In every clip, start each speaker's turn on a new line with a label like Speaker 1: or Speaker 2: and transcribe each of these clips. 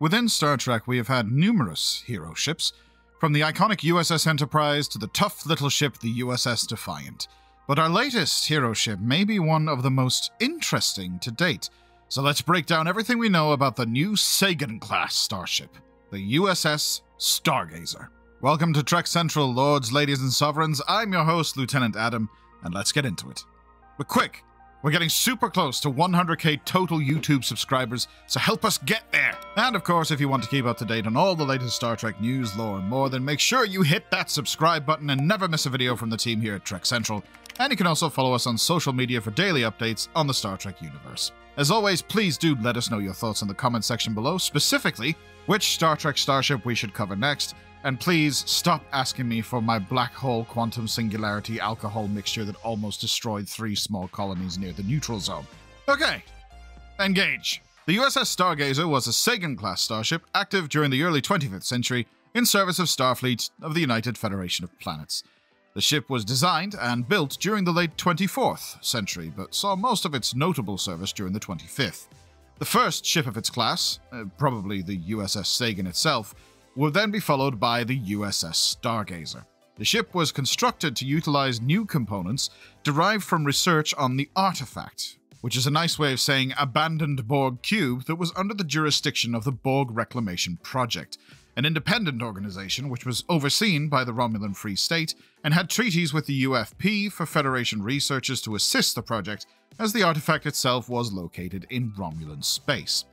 Speaker 1: Within Star Trek, we have had numerous hero ships, from the iconic USS Enterprise to the tough little ship the USS Defiant. But our latest hero ship may be one of the most interesting to date. So let's break down everything we know about the new Sagan class starship, the USS Stargazer. Welcome to Trek Central, Lords, Ladies, and Sovereigns. I'm your host, Lieutenant Adam, and let's get into it. But quick, we're getting super close to 100k total YouTube subscribers, so help us get there. And of course, if you want to keep up to date on all the latest Star Trek news, lore, and more, then make sure you hit that subscribe button and never miss a video from the team here at Trek Central. And you can also follow us on social media for daily updates on the Star Trek universe. As always, please do let us know your thoughts in the comment section below, specifically which Star Trek starship we should cover next, and please stop asking me for my black hole quantum singularity alcohol mixture that almost destroyed three small colonies near the neutral zone. Okay, engage. The USS Stargazer was a Sagan class starship active during the early 25th century in service of Starfleet of the United Federation of Planets. The ship was designed and built during the late 24th century, but saw most of its notable service during the 25th. The first ship of its class, uh, probably the USS Sagan itself, would then be followed by the USS Stargazer. The ship was constructed to utilize new components derived from research on the artifact, which is a nice way of saying abandoned Borg cube that was under the jurisdiction of the Borg Reclamation Project, an independent organization which was overseen by the Romulan Free State and had treaties with the UFP for Federation researchers to assist the project, as the artifact itself was located in Romulan space.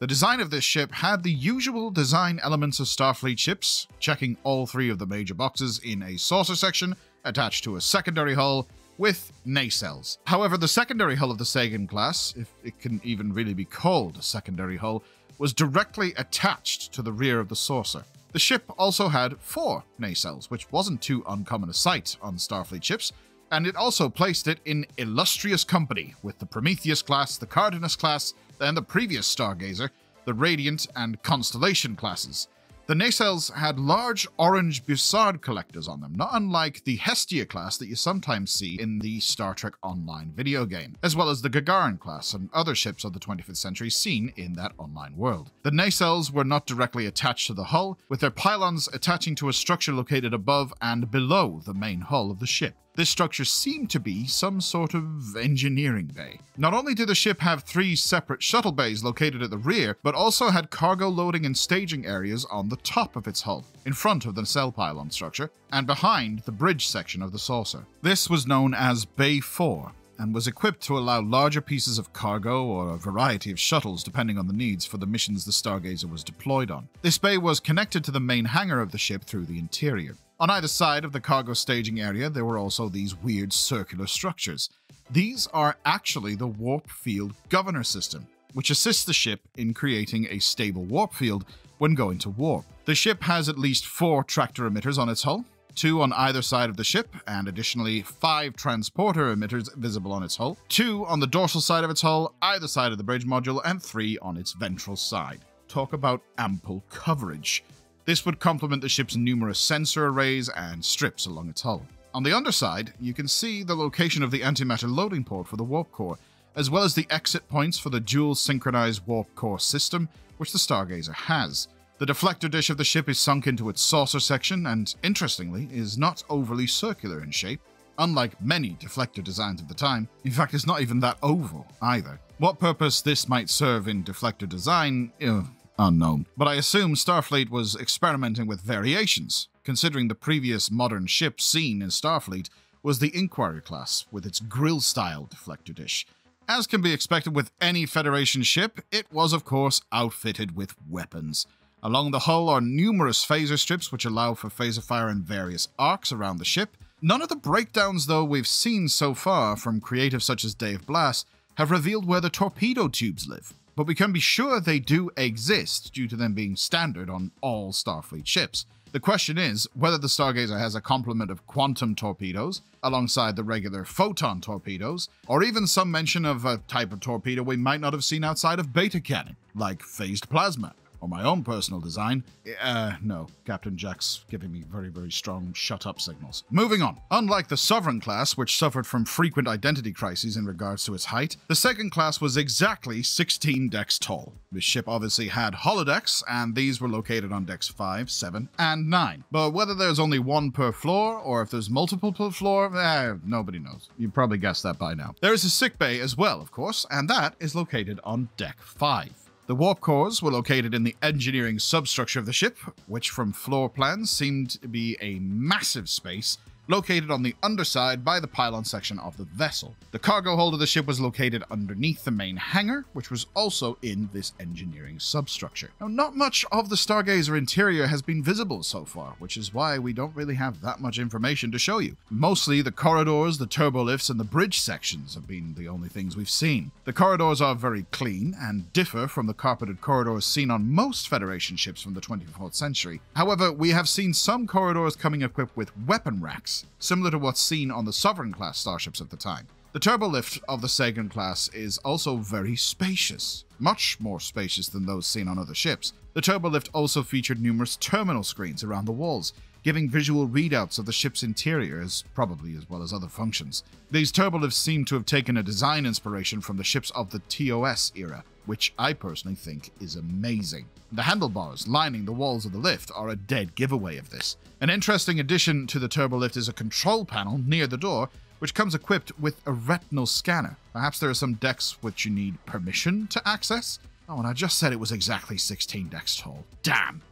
Speaker 1: The design of this ship had the usual design elements of Starfleet ships, checking all three of the major boxes in a saucer section attached to a secondary hull with nacelles. However, the secondary hull of the Sagan class, if it can even really be called a secondary hull, was directly attached to the rear of the saucer. The ship also had four nacelles, which wasn't too uncommon a sight on Starfleet ships, and it also placed it in illustrious company with the Prometheus class, the Cardenas class, and the previous Stargazer, the Radiant and Constellation classes. The nacelles had large orange Bussard collectors on them, not unlike the Hestia class that you sometimes see in the Star Trek Online video game, as well as the Gagarin class and other ships of the 25th century seen in that online world. The nacelles were not directly attached to the hull, with their pylons attaching to a structure located above and below the main hull of the ship. This structure seemed to be some sort of engineering bay. Not only did the ship have three separate shuttle bays located at the rear, but also had cargo loading and staging areas on the top of its hull, in front of nacelle pylon structure, and behind the bridge section of the saucer. This was known as Bay 4, and was equipped to allow larger pieces of cargo or a variety of shuttles depending on the needs for the missions the Stargazer was deployed on. This bay was connected to the main hangar of the ship through the interior. On either side of the cargo staging area, there were also these weird circular structures. These are actually the warp field governor system, which assists the ship in creating a stable warp field when going to warp. The ship has at least four tractor emitters on its hull, two on either side of the ship, and additionally five transporter emitters visible on its hull, two on the dorsal side of its hull, either side of the bridge module, and three on its ventral side. Talk about ample coverage. This would complement the ship's numerous sensor arrays and strips along its hull. On the underside, you can see the location of the antimatter loading port for the warp core, as well as the exit points for the dual synchronized warp core system, which the Stargazer has. The deflector dish of the ship is sunk into its saucer section and, interestingly, is not overly circular in shape, unlike many deflector designs of the time. In fact, it's not even that oval either. What purpose this might serve in deflector design, uh, unknown. But I assume Starfleet was experimenting with variations, considering the previous modern ship seen in Starfleet was the Inquiry class with its grill style deflector dish. As can be expected with any Federation ship, it was of course outfitted with weapons. Along the hull are numerous phaser strips which allow for phaser fire in various arcs around the ship. None of the breakdowns, though, we've seen so far from creatives such as Dave Blass have revealed where the torpedo tubes live but we can be sure they do exist due to them being standard on all Starfleet ships. The question is whether the Stargazer has a complement of quantum torpedoes alongside the regular photon torpedoes, or even some mention of a type of torpedo we might not have seen outside of Beta canon, like phased plasma. Or my own personal design. Uh, no, Captain Jack's giving me very, very strong shut up signals. Moving on. Unlike the Sovereign class, which suffered from frequent identity crises in regards to its height, the Sagan class was exactly 16 decks tall. The ship obviously had holodecks, and these were located on decks 5, 7, and 9. But whether there's only one per floor, or if there's multiple per floor, eh, nobody knows. You probably guessed that by now. There is a sick bay as well, of course, and that is located on deck 5. The warp cores were located in the engineering substructure of the ship, which from floor plans seemed to be a massive space located on the underside by the pylon section of the vessel. The cargo hold of the ship was located underneath the main hangar, which was also in this engineering substructure. Now, not much of the Stargazer interior has been visible so far, which is why we don't really have that much information to show you. Mostly the corridors, the turbolifts, and the bridge sections have been the only things we've seen. The corridors are very clean and differ from the carpeted corridors seen on most Federation ships from the 24th century. However, we have seen some corridors coming equipped with weapon racks similar to what's seen on the Sovereign class starships at the time. The turbolift of the Sagan class is also very spacious, much more spacious than those seen on other ships. The turbolift also featured numerous terminal screens around the walls, giving visual readouts of the ship's interior, as probably as well as other functions. These turbolifts seem to have taken a design inspiration from the ships of the TOS era, which I personally think is amazing. The handlebars lining the walls of the lift are a dead giveaway of this. An interesting addition to the turbolift is a control panel near the door, which comes equipped with a retinal scanner. Perhaps there are some decks which you need permission to access? Oh, and I just said it was exactly 16 decks tall. Damn!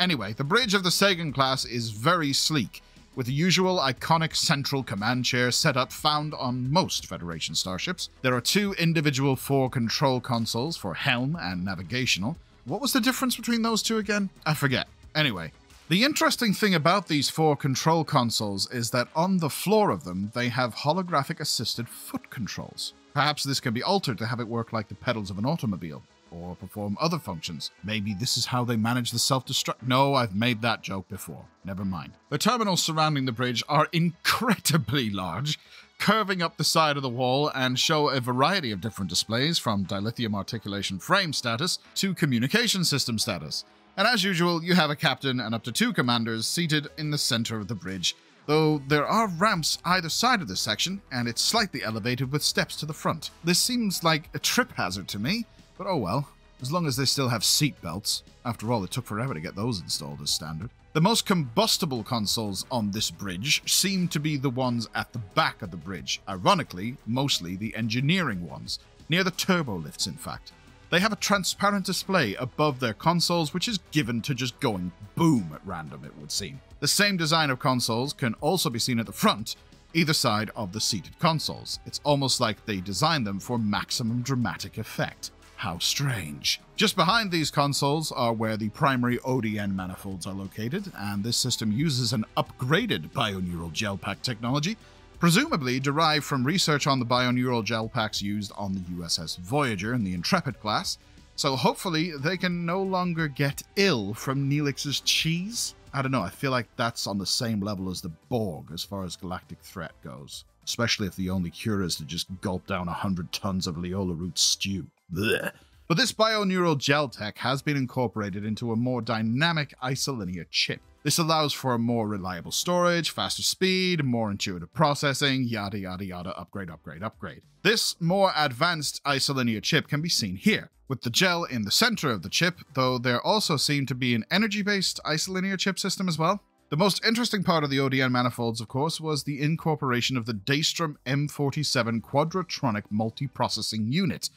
Speaker 1: Anyway, the bridge of the Sagan class is very sleek, with the usual iconic central command chair setup found on most Federation starships. There are two individual four control consoles for helm and navigational. What was the difference between those two again? I forget. Anyway, the interesting thing about these four control consoles is that on the floor of them, they have holographic assisted foot controls. Perhaps this can be altered to have it work like the pedals of an automobile or perform other functions. Maybe this is how they manage the self destruct. No, I've made that joke before. Never mind. The terminals surrounding the bridge are incredibly large, curving up the side of the wall and show a variety of different displays from dilithium articulation frame status to communication system status. And as usual, you have a captain and up to two commanders seated in the center of the bridge, though there are ramps either side of this section, and it's slightly elevated with steps to the front. This seems like a trip hazard to me, but oh well, as long as they still have seat belts. After all, it took forever to get those installed as standard. The most combustible consoles on this bridge seem to be the ones at the back of the bridge, ironically, mostly the engineering ones, near the turbo lifts, in fact. They have a transparent display above their consoles, which is given to just going boom at random, it would seem. The same design of consoles can also be seen at the front, either side of the seated consoles. It's almost like they designed them for maximum dramatic effect. How strange. Just behind these consoles are where the primary ODN manifolds are located, and this system uses an upgraded bioneural gel pack technology, presumably derived from research on the bioneural gel packs used on the USS Voyager in the Intrepid class, so hopefully they can no longer get ill from Neelix's cheese. I don't know, I feel like that's on the same level as the Borg as far as galactic threat goes, especially if the only cure is to just gulp down a hundred tons of Leola root stew. But this bioneural gel tech has been incorporated into a more dynamic isolinear chip. This allows for a more reliable storage, faster speed, more intuitive processing, yada yada yada, upgrade, upgrade, upgrade. This more advanced isolinear chip can be seen here, with the gel in the center of the chip, though there also seem to be an energy-based isolinear chip system as well. The most interesting part of the ODN manifolds, of course, was the incorporation of the Daystrom M47 Quadratronic Multiprocessing Unit,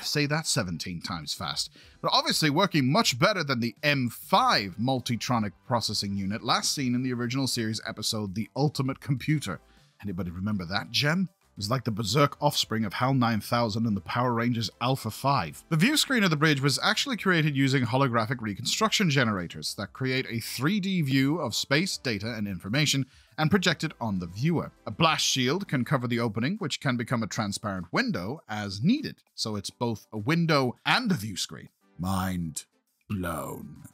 Speaker 1: Say that 17 times fast. But obviously working much better than the M5 Multitronic processing unit last seen in the original series episode The Ultimate Computer. Anybody remember that gem? Was like the berserk offspring of HAL 9000 and the Power Rangers Alpha 5. The view screen of the bridge was actually created using holographic reconstruction generators that create a 3D view of space, data, and information and project it on the viewer. A blast shield can cover the opening, which can become a transparent window as needed, so it's both a window and a view screen. Mind blown.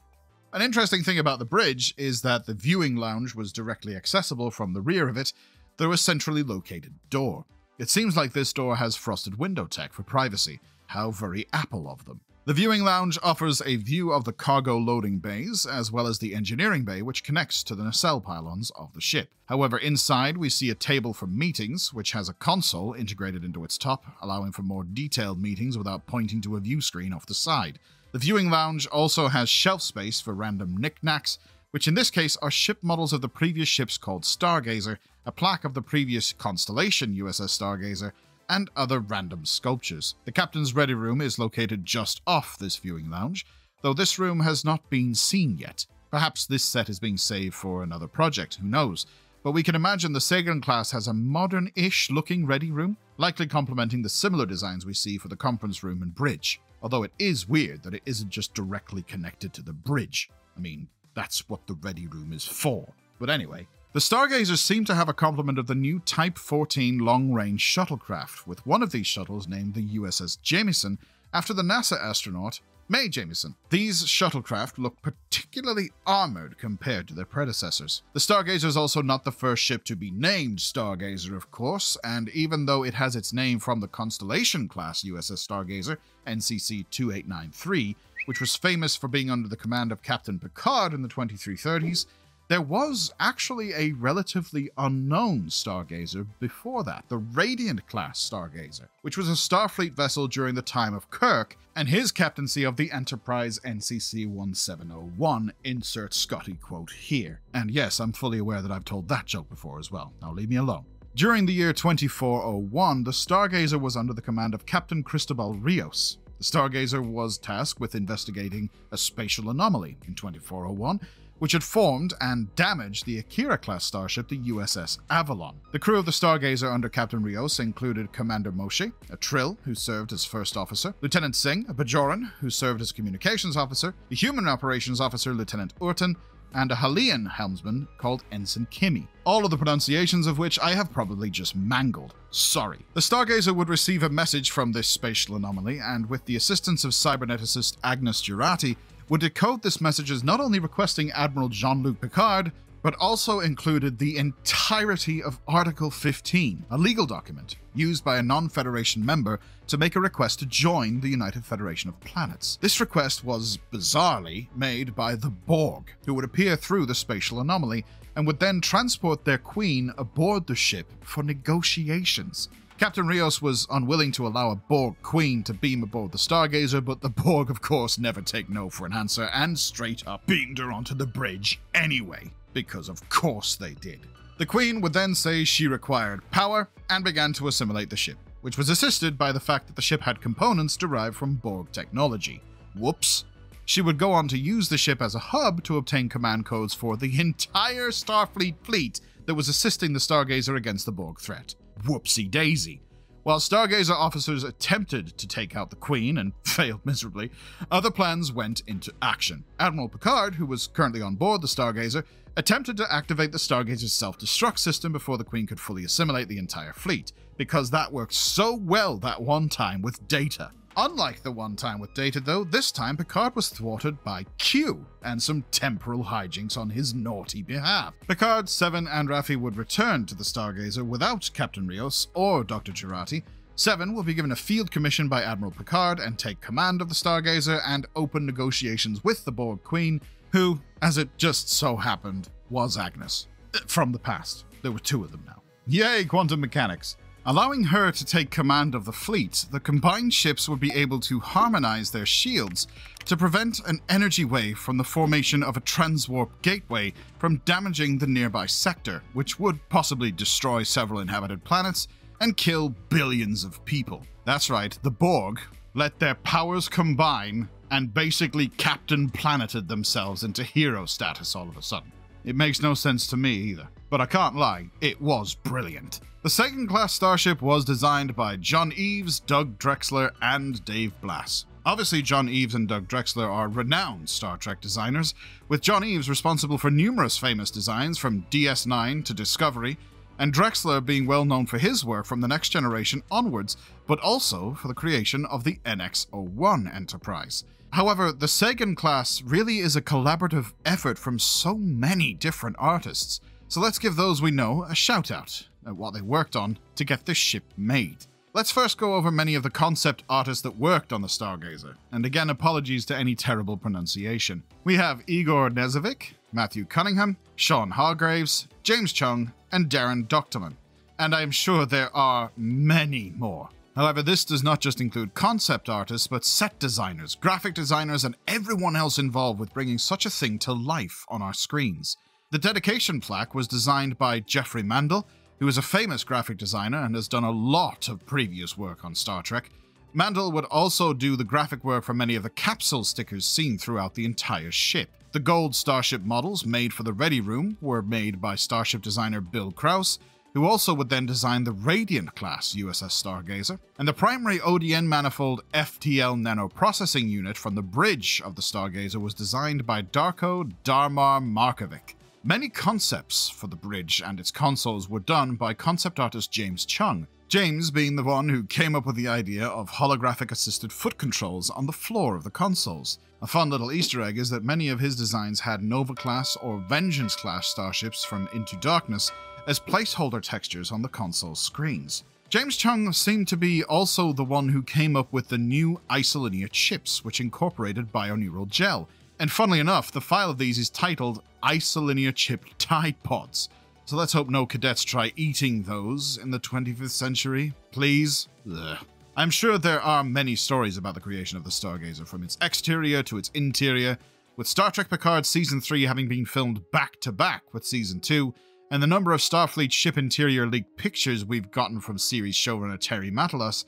Speaker 1: An interesting thing about the bridge is that the viewing lounge was directly accessible from the rear of it through a centrally located door. It seems like this door has frosted window tech for privacy. How very Apple of them. The viewing lounge offers a view of the cargo loading bays, as well as the engineering bay, which connects to the nacelle pylons of the ship. However, inside we see a table for meetings, which has a console integrated into its top, allowing for more detailed meetings without pointing to a view screen off the side. The viewing lounge also has shelf space for random knickknacks, which in this case are ship models of the previous ships called Stargazer, a plaque of the previous Constellation USS Stargazer, and other random sculptures. The captain's ready room is located just off this viewing lounge, though this room has not been seen yet. Perhaps this set is being saved for another project, who knows? But we can imagine the Sagan class has a modern ish looking ready room, likely complementing the similar designs we see for the conference room and bridge. Although it is weird that it isn't just directly connected to the bridge. I mean, that's what the ready room is for. But anyway, the Stargazers seem to have a complement of the new Type 14 long range shuttlecraft, with one of these shuttles named the USS Jemison after the NASA astronaut Mae Jemison. These shuttlecraft look particularly armored compared to their predecessors. The Stargazer is also not the first ship to be named Stargazer, of course, and even though it has its name from the Constellation class USS Stargazer, NCC 2893, which was famous for being under the command of Captain Picard in the 2330s, there was actually a relatively unknown Stargazer before that, the Radiant class Stargazer, which was a Starfleet vessel during the time of Kirk and his captaincy of the Enterprise NCC 1701. Insert Scotty quote here. And yes, I'm fully aware that I've told that joke before as well. Now leave me alone. During the year 2401, the Stargazer was under the command of Captain Cristobal Rios. The Stargazer was tasked with investigating a spatial anomaly in 2401 which had formed and damaged the Akira class starship, the USS Avalon. The crew of the Stargazer under Captain Rios included Commander Moshe, a Trill, who served as first officer, Lieutenant Singh, a Bajoran, who served as communications officer, the human operations officer, Lieutenant Urton, and a Halian helmsman called Ensign Kimmy, all of the pronunciations of which I have probably just mangled. Sorry. The Stargazer would receive a message from this spatial anomaly, and with the assistance of cyberneticist Agnes Jurati, would decode this message as not only requesting Admiral Jean Luc Picard, but also included the entirety of Article 15, a legal document used by a non Federation member to make a request to join the United Federation of Planets. This request was bizarrely made by the Borg, who would appear through the spatial anomaly and would then transport their queen aboard the ship for negotiations. Captain Rios was unwilling to allow a Borg queen to beam aboard the Stargazer, but the Borg, of course, never take no for an answer and straight up beamed her onto the bridge anyway, because of course they did. The Queen would then say she required power and began to assimilate the ship, which was assisted by the fact that the ship had components derived from Borg technology. Whoops. She would go on to use the ship as a hub to obtain command codes for the entire Starfleet fleet that was assisting the Stargazer against the Borg threat. Whoopsie daisy. While Stargazer officers attempted to take out the Queen and failed miserably, other plans went into action. Admiral Picard, who was currently on board the Stargazer, attempted to activate the Stargazer's self destruct system before the Queen could fully assimilate the entire fleet, because that worked so well that one time with Data. Unlike the one time with Data, though, this time Picard was thwarted by Q and some temporal hijinks on his naughty behalf. Picard, Seven, and Raffi would return to the Stargazer without Captain Rios or Dr. Jurati. Seven will be given a field commission by Admiral Picard and take command of the Stargazer and open negotiations with the Borg Queen, who, as it just so happened, was Agnes. Uh, from the past. There were two of them now. Yay, quantum mechanics. Allowing her to take command of the fleet, the combined ships would be able to harmonize their shields to prevent an energy wave from the formation of a transwarp gateway from damaging the nearby sector, which would possibly destroy several inhabited planets and kill billions of people. That's right, the Borg let their powers combine and basically Captain Planeted themselves into hero status all of a sudden. It makes no sense to me either. But I can't lie, it was brilliant. The Sagan class starship was designed by John Eaves, Doug Drexler, and Dave Blass. Obviously, John Eaves and Doug Drexler are renowned Star Trek designers, with John Eaves responsible for numerous famous designs from DS9 to Discovery, and Drexler being well known for his work from the next generation onwards, but also for the creation of the NX-01 Enterprise. However, the Sagan class really is a collaborative effort from so many different artists, so let's give those we know a shout out at what they worked on to get this ship made. Let's first go over many of the concept artists that worked on the Stargazer, and again apologies to any terrible pronunciation. We have Igor Nezovic, Matthew Cunningham, Sean Hargreaves, James Chung, and Daren Dochterman. And I'm sure there are many more. However, this does not just include concept artists, but set designers, graphic designers, and everyone else involved with bringing such a thing to life on our screens. The dedication plaque was designed by Geoffrey Mandel, who is a famous graphic designer and has done a lot of previous work on Star Trek. Mandel would also do the graphic work for many of the capsule stickers seen throughout the entire ship. The gold Starship models made for the Ready Room were made by Starship designer Bill Krause, who also would then design the Radiant class USS Stargazer, and the primary ODN manifold FTL nanoprocessing unit from the bridge of the Stargazer was designed by Darko Darmar Markovic. Many concepts for the bridge and its consoles were done by concept artist James Chung, James being the one who came up with the idea of holographic assisted foot controls on the floor of the consoles. A fun little Easter egg is that many of his designs had Nova class or Vengeance class starships from Into Darkness as placeholder textures on the console screens. James Chung seemed to be also the one who came up with the new isolinear chips, which incorporated bioneural gel. And funnily enough, the file of these is titled Isolinear Chip Tide Pods. So let's hope no cadets try eating those in the 25th century. Please? Ugh. I'm sure there are many stories about the creation of the Stargazer, from its exterior to its interior, with Star Trek Picard Season 3 having been filmed back to back with Season 2, and the number of Starfleet ship interior leaked pictures we've gotten from series showrunner Terry Matalas,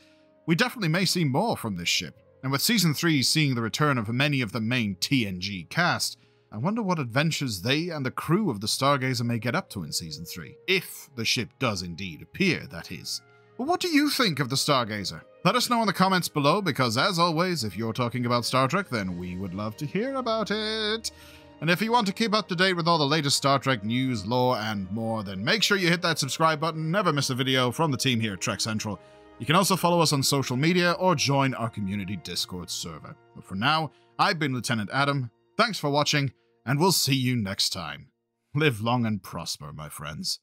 Speaker 1: we definitely may see more from this ship. And with Season 3 seeing the return of many of the main TNG cast, I wonder what adventures they and the crew of the Stargazer may get up to in Season 3. If the ship does indeed appear, that is. But what do you think of the Stargazer? Let us know in the comments below, because as always, if you're talking about Star Trek, then we would love to hear about it. And if you want to keep up to date with all the latest Star Trek news, lore, and more, then make sure you hit that subscribe button, never miss a video from the team here at Trek Central. You can also follow us on social media or join our community Discord server. But for now, I've been Lieutenant Adam, thanks for watching, and we'll see you next time. Live long and prosper, my friends.